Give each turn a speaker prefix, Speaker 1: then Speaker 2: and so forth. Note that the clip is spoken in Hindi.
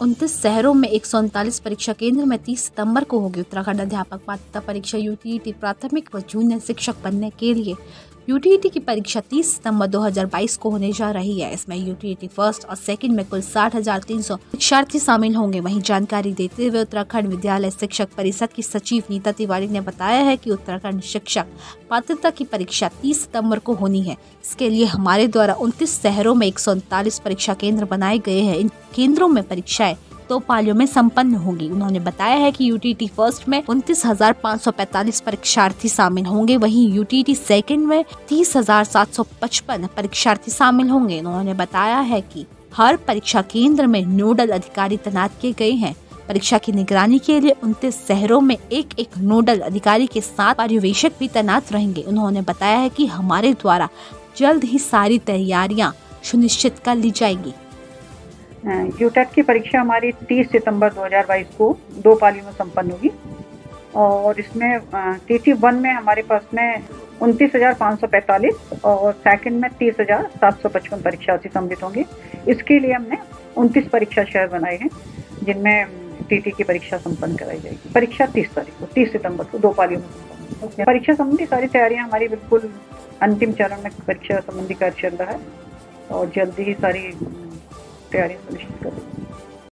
Speaker 1: उनतीस शहरों में एक परीक्षा केंद्र में 30 सितंबर को होगी। उत्तराखंड अध्यापक पात्रता परीक्षा यूटीटी प्राथमिक व जूनियर शिक्षक बनने के लिए यूटीटी की परीक्षा 30 सितंबर 2022 को होने जा रही है। इसमें यूटीटी फ़र्स्ट और सेकंड में कुल साठ हज़ार तीन सौ परीक्षार्थी शामिल होंगे। वहीं जानकारी देते हुए उत्तराखंड विद्यालय शिक्षक परिषद की सचिव नीता तिवारी ने बताया है कि उत्तराखंड शिक्षक पात्रता की परीक्षा 30 सितंबर को होनी है। इसके लिए हमारे द्वारा उनतीस शहरों में एक सौ उनतालीस परीक्षा केंद्र बनाए गए हैं। इन केंद्रों में परीक्षाएँ दो पालियों में संपन्न होगी। उन्होंने बताया है कि यूटीटी फ़र्स्ट में उनतीस हज़ार पाँच सौ पैतालीस परीक्षार्थी शामिल होंगे। वहीं यूटीटी सेकंड में तीस हज़ार सात सौ पचपन परीक्षार्थी शामिल होंगे। उन्होंने बताया है कि हर परीक्षा केंद्र में नोडल अधिकारी तैनात किए गए हैं। परीक्षा की निगरानी के लिए उनतीस शहरों में एक एक नोडल अधिकारी के साथ पर्यवेक्षक भी तैनात रहेंगे। उन्होंने बताया है कि हमारे द्वारा जल्द ही सारी तैयारियाँ सुनिश्चित कर ली जाएगी।
Speaker 2: यूटेट की परीक्षा हमारी 30 सितंबर 2022 को दो पाली में संपन्न होगी। और इसमें टी टी वन में हमारे पास में उनतीस हज़ार पाँच सौ पैंतालीस और सेकंड में तीस हज़ार सात सौ पचपन परीक्षार्थी सम्मिलित होंगे। इसके लिए हमने उनतीस परीक्षा शहर बनाए हैं जिनमें टीटी की परीक्षा संपन्न कराई जाएगी। परीक्षा तीस तारीख को तीस सितंबर को दो पालियों में संपन्न परीक्षा संबंधी सारी तैयारियाँ हमारी बिल्कुल अंतिम चरण में परीक्षा संबंधी कार्य चल रहा है और जल्दी ही सारी até a Escrita.